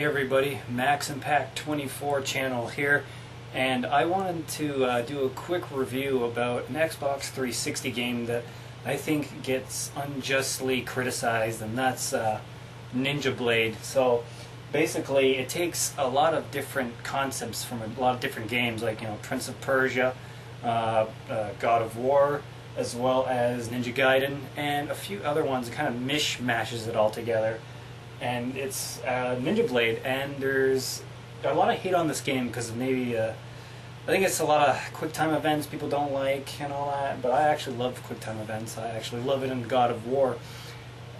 Hey everybody, Max Impact 24 channel here, and I wanted to uh, do a quick review about an Xbox 360 game that I think gets unjustly criticized, and that's uh, Ninja Blade. So basically, it takes a lot of different concepts from a lot of different games, like you know Prince of Persia, uh, uh God of War, as well as Ninja Gaiden, and a few other ones. It kind of mishmashes it all together and it's uh, Ninja Blade, and there's a lot of hate on this game because maybe uh, I think it's a lot of quick time events people don't like and all that. But I actually love quick time events. I actually love it in God of War,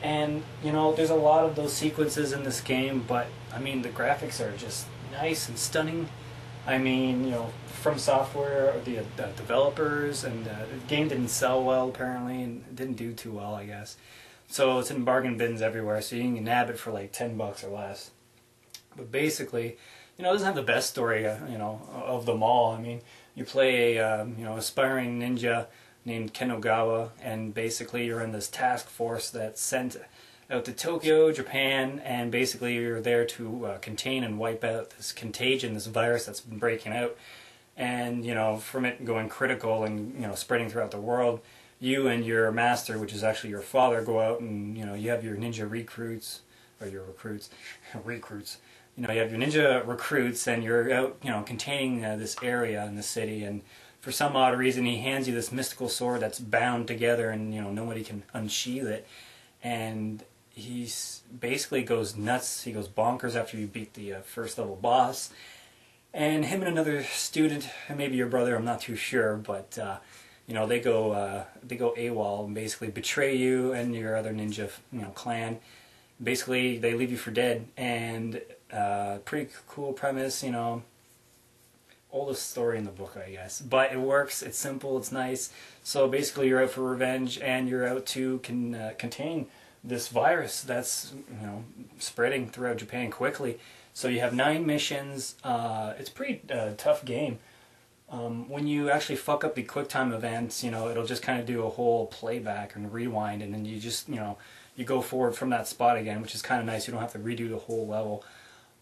and you know there's a lot of those sequences in this game. But I mean the graphics are just nice and stunning. I mean you know FromSoftware the, the developers and uh, the game didn't sell well apparently and didn't do too well I guess. So it's in bargain bins everywhere, so you can nab it for like 10 bucks or less. But basically, you know, it doesn't have the best story, uh, you know, of them all. I mean, you play a, um, you know, aspiring ninja named Ken Ogawa, and basically you're in this task force that's sent out to Tokyo, Japan, and basically you're there to uh, contain and wipe out this contagion, this virus that's been breaking out. And, you know, from it going critical and, you know, spreading throughout the world, you and your master, which is actually your father, go out and you know you have your ninja recruits or your recruits, recruits. You know you have your ninja recruits, and you're out you know containing uh, this area in the city. And for some odd reason, he hands you this mystical sword that's bound together, and you know nobody can unsheath it. And he basically goes nuts. He goes bonkers after you beat the uh, first level boss. And him and another student, maybe your brother, I'm not too sure, but. Uh, you know, they go uh, they go AWOL and basically betray you and your other ninja you know clan. Basically, they leave you for dead, and uh, pretty cool premise, you know. Oldest story in the book, I guess, but it works. It's simple. It's nice. So basically, you're out for revenge, and you're out to can uh, contain this virus that's you know spreading throughout Japan quickly. So you have nine missions. Uh, it's a pretty uh, tough game. Um, when you actually fuck up the QuickTime events, you know, it'll just kind of do a whole playback and rewind, and then you just, you know, you go forward from that spot again, which is kind of nice. You don't have to redo the whole level.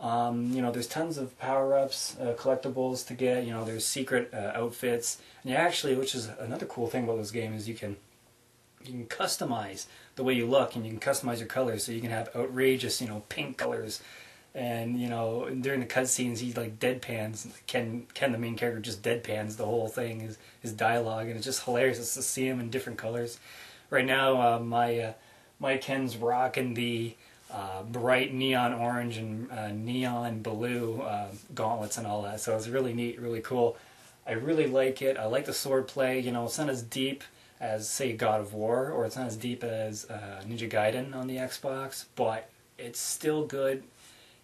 Um, you know, there's tons of power-ups, uh, collectibles to get. You know, there's secret uh, outfits, and you actually, which is another cool thing about this game, is you can you can customize the way you look, and you can customize your colors, so you can have outrageous, you know, pink colors and you know during the cutscenes he like deadpans Ken Ken the main character just deadpans the whole thing his his dialogue and it's just hilarious to see him in different colors. Right now uh, my uh, my Ken's rocking the uh, bright neon orange and uh, neon blue uh, gauntlets and all that, so it's really neat, really cool. I really like it. I like the sword play. You know, it's not as deep as say God of War, or it's not as deep as uh, Ninja Gaiden on the Xbox, but it's still good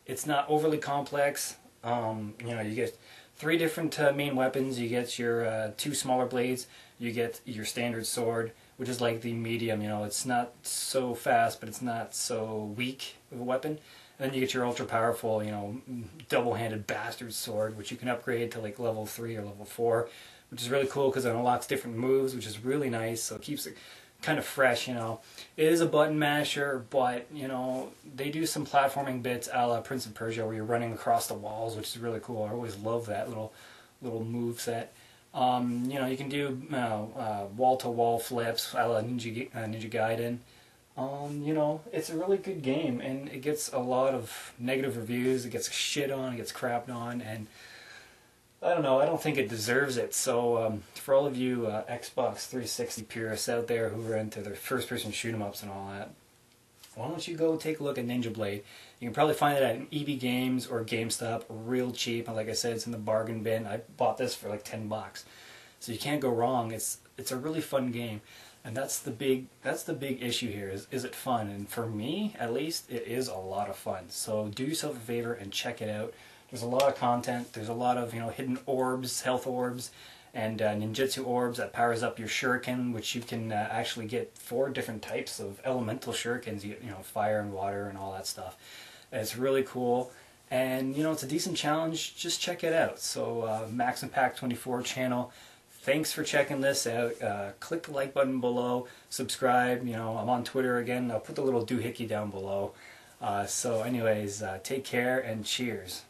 it's not overly complex. Um, you know, you get three different uh, main weapons. You get your uh, two smaller blades. You get your standard sword, which is like the medium. You know, it's not so fast, but it's not so weak of a weapon. And then you get your ultra powerful, you know, double-handed bastard sword, which you can upgrade to like level three or level four, which is really cool because it unlocks different moves, which is really nice. So it keeps it kind of fresh, you know. It is a button masher, but, you know, they do some platforming bits a la Prince of Persia where you're running across the walls, which is really cool. I always love that little little move set. Um, you know, you can do uh, wall-to-wall flips a la Ninja, uh, Ninja Gaiden. Um, you know, it's a really good game, and it gets a lot of negative reviews. It gets shit on, it gets crapped on, and I don't know. I don't think it deserves it. So um, for all of you uh, Xbox 360 purists out there who are into the first-person shoot 'em ups and all that, why don't you go take a look at Ninja Blade? You can probably find it at EB Games or GameStop, real cheap. Like I said, it's in the bargain bin. I bought this for like 10 bucks, so you can't go wrong. It's it's a really fun game, and that's the big that's the big issue here. Is is it fun? And for me, at least, it is a lot of fun. So do yourself a favor and check it out. There's a lot of content. There's a lot of you know hidden orbs, health orbs, and uh, ninjutsu orbs that powers up your shuriken, which you can uh, actually get four different types of elemental shurikens. You, you know, fire and water and all that stuff. it's really cool. And you know, it's a decent challenge. Just check it out. So uh, Max Impact 24 channel. Thanks for checking this out. Uh, click the like button below. Subscribe. You know, I'm on Twitter again. I'll put the little doohickey down below. Uh, so, anyways, uh, take care and cheers.